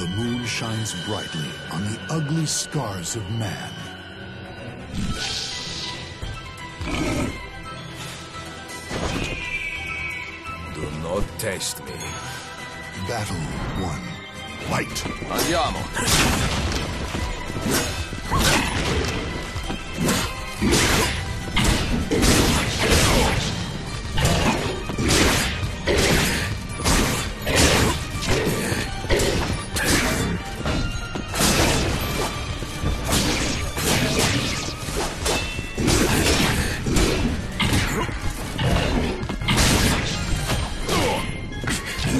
The moon shines brightly on the ugly scars of man. Do not test me. Battle one. Fight! Andiamo.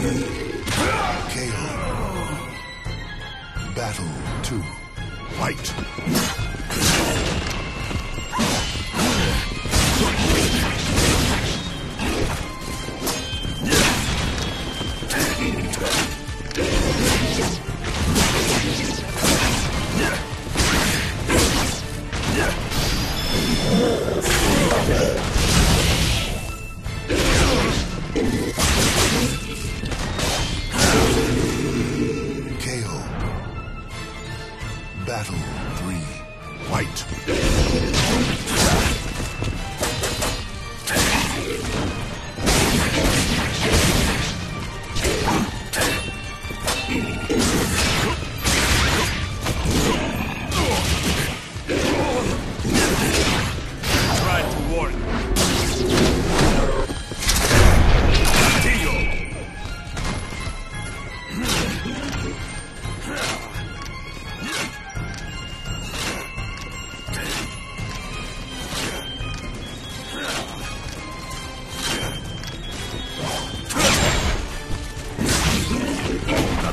KO. Battle two. Fight! KO. Battle three. Fight!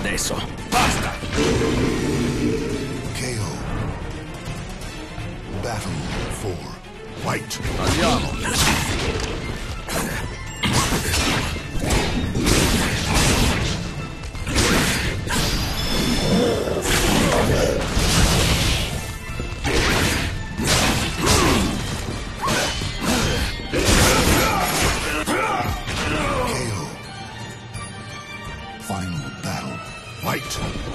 Adesso, basta! KO. Battle four. Fight! Andiamo! Perfect.